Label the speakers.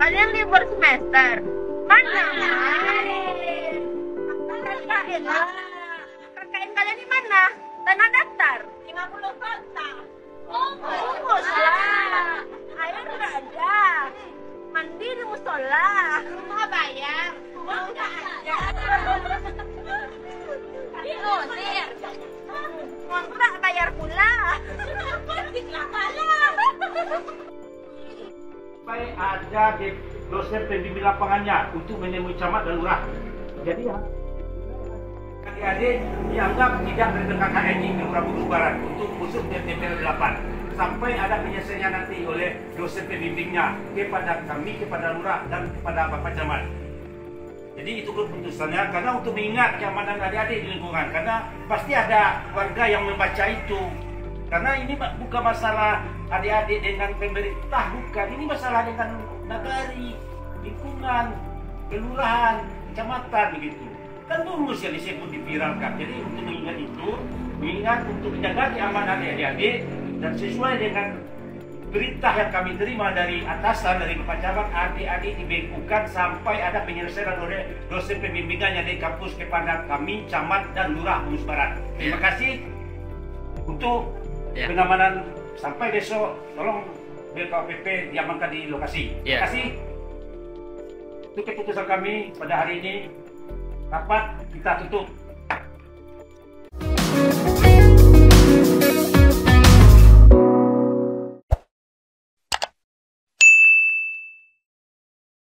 Speaker 1: Kalian libur semester. Mana? KKN. KKN kalian di mana? Tanah datar. 50 kota. Oh, lah. Air nggak ada. Mandi di musola.
Speaker 2: Supaya ada dosen pembimbing lapangannya untuk menemui camat dan lurah. Jadi ya, adik-adik dianggap tidak menerima KKN di Bugis Barat untuk musuh TPL 8 sampai ada penyelesaian nanti oleh dosen pembimbingnya kepada kami, kepada lurah dan kepada bapak camat. Jadi itu keputusannya karena untuk mengingat keamanan adik-adik di lingkungan karena pasti ada warga yang membaca itu karena ini bukan masalah adik-adik dengan pemerintah bukan ini masalah dengan nagari lingkungan kelurahan kecamatan begitu kan lulus yang disebut diviralkan jadi untuk mengingat itu mengingat untuk menjaga keamanan adik-adik dan sesuai dengan perintah yang kami terima dari atasan dari Bapak Camat adik-adik dibekukan sampai ada penyelesaian oleh dosen pembimbingannya di kampus kepada kami camat dan lurah Bugis Barat. Terima
Speaker 3: Ya.
Speaker 2: kasih untuk
Speaker 3: Ya.
Speaker 2: pengamanan sampai besok tolong BKPP diamankan di lokasi.
Speaker 3: Ya.
Speaker 2: Kasih. Itu keputusan kami pada hari ini. Rapat kita tutup.